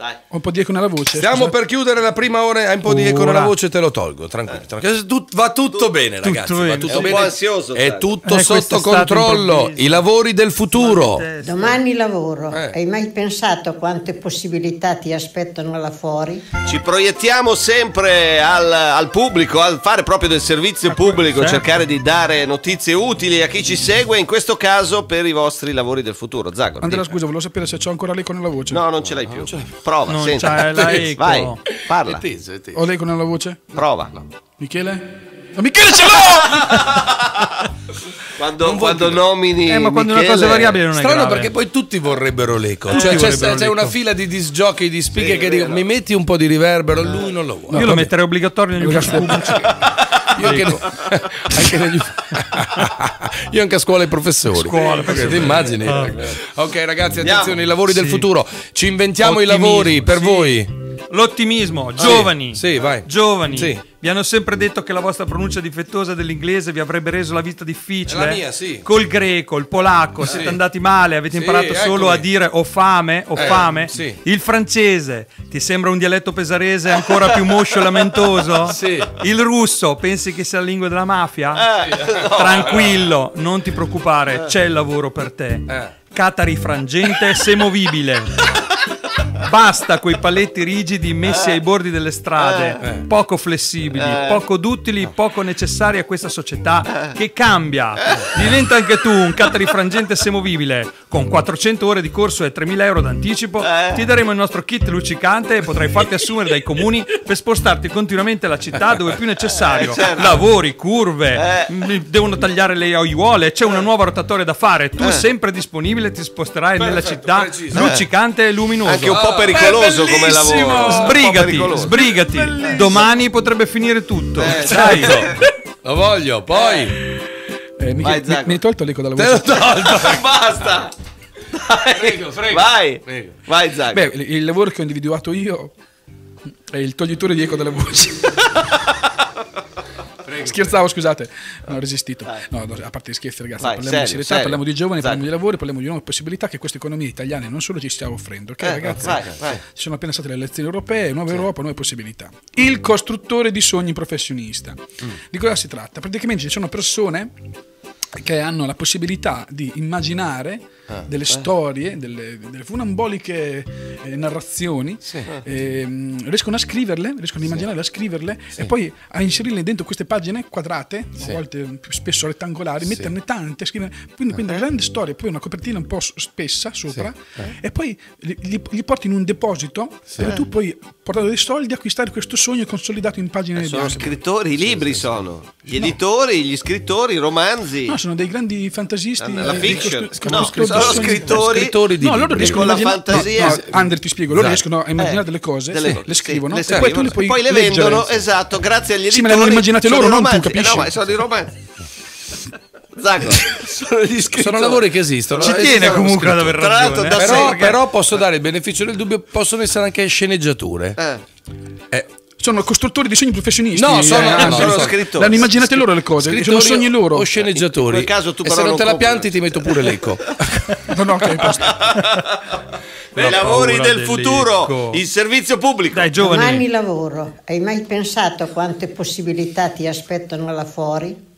Dai. Un po' di eco nella voce. Stiamo scusate. per chiudere la prima ora. Hai un po' di eco nella voce, te lo tolgo. Tranquillo. tranquillo. Tut- va tutto bene, ragazzi. Va bene. tutto È bene. ansioso, È tutto Eh, sotto controllo. I lavori del futuro. Domani lavoro. Eh. Hai mai pensato quante possibilità ti aspettano là fuori? Ci proiettiamo sempre al, al pubblico, al fare proprio del servizio pubblico, certo. cercare di dare notizie utili a chi ci segue, in questo caso per i vostri lavori del futuro. Zago, Andrea, di- scusa, volevo sapere se c'ho ancora l'eco nella voce. No, non ce l'hai più. Prova, Non senta. c'hai la eco. Vai, parla, È teso, è teso. Ho l'eco nella voce? prova. Michele? Ma Michele ce l'ho! Quando, quando nomini Eh, ma quando una cosa è variabile non è Strano grave. perché poi tutti vorrebbero l'eco. Tutti Cioè, c'è, vorrebbero c'è l'eco. una fila di disgiochi, di speaker Sì, che dicono mi metti un po' di riverbero, lui non lo vuole. Io lo metterei obbligatorio negli uffici pubblici. Io anche, anche negli- Io anche a scuola i professori. Scuola, ti immagini? Ok, ragazzi, Andiamo. attenzione, i lavori del Sì. futuro. Ci inventiamo i Ottimismo, lavori per sì. voi. L'ottimismo, giovani. Sì, vai. Giovani. Sì. Vi hanno sempre detto che la vostra pronuncia difettosa dell'inglese vi avrebbe reso la vita difficile. La mia, sì. Col greco, il polacco, siete andati male, avete Sì, imparato solo eccomi. a dire ho fame, ho Eh, fame. sì. Il francese, ti sembra un dialetto pesarese ancora più moscio e lamentoso? Sì. Il russo, pensi che sia la lingua della mafia? Eh, no. Tranquillo, non ti preoccupare, c'è il lavoro per te. Eh. Catari frangente semovibile. Basta quei paletti rigidi messi ai bordi delle strade, Eh. poco flessibili, poco duttili, poco necessari a questa società che cambia. Diventa anche tu un frangente semovibile. Con 400 ore di corso e 3.000 euro d'anticipo, Eh. ti daremo il nostro kit luccicante e potrai farti assumere dai comuni per spostarti continuamente alla città dove è più necessario. certo. Lavori, curve, Eh. m- devono tagliare le aiuole, c'è una nuova rotatoria da fare. Tu sempre disponibile ti sposterai nella città preciso. luccicante e luminoso. Anche un po' pericoloso come bellissimo! lavoro. Sbrigati, sbrigati. Domani potrebbe finire tutto. Eh, Dai. Lo voglio, poi. Eh, Michele, Vai, mi, mi hai tolto l'eco dalla Te l'ho voce? tolto. Basta. Dai. Prego, prego. Vai. Prego. Vai, Zago. Beh, il il lavoro che ho individuato io è il toglitore di eco della voce. Scherzavo, scusate, non ho resistito. No, a parte gli scherzi, ragazzi, Vai, parliamo serio, di serietà, serio. parliamo di giovani, Esatto. parliamo di lavoro, parliamo di nuove possibilità che questa economia italiana non solo ci sta offrendo, ok, Eh, ragazzi? vai, vai. Ci sono appena state le elezioni europee, nuova Europa, nuove possibilità. Il costruttore di sogni professionista. Mm. Di cosa si tratta? Praticamente ci sono persone che hanno la possibilità di immaginare Ah, delle eh. storie, delle, delle funamboliche eh, narrazioni, ehm, riescono a scriverle, riescono a immaginarle, a scriverle e poi a inserirle dentro queste pagine quadrate, a volte più spesso rettangolari, metterne tante, scrivere, quindi, quindi una grande storia, poi una copertina un po' spessa sopra e poi li, li- li porti in un deposito dove tu puoi portare dei soldi, acquistare questo sogno consolidato in pagine Sono bianche. scrittori, i libri sono. Gli editori, gli scrittori, i romanzi. No, sono dei grandi fantasisti. La eh, fiction. No, sono di scrittori- Scrittori di No, loro riescono Con la fantasia. No, no, Ander, ti spiego. Loro Esatto. riescono a immaginare Eh, delle cose, delle- le scrivono, sì, le e poi tu le puoi, poi le leggere. vendono, esatto, grazie agli editori. Sì, ma le hanno immaginate loro, non tu. Eh, capisci? no, ma sono i romanzi. Zago, sono. Sono lavori che esistono. Ci Eh, tiene esistono comunque ad aver ragione. da. Però, però posso dare il beneficio del dubbio, possono essere anche sceneggiature. Eh, Eh, Sono costruttori di sogni professionisti. No, sono- eh, no, Ander. sono so. scrittori. L'hanno immaginate loro le cose, sono sogni loro. O sceneggiatori. In quel caso tu e se non te la pianti ti metto pure l'eco. No, no, ok, a posto. I La lavori del futuro, dell'eco. il servizio pubblico. Dai, Domani giovani. lavoro. Hai mai pensato quante possibilità ti aspettano là fuori?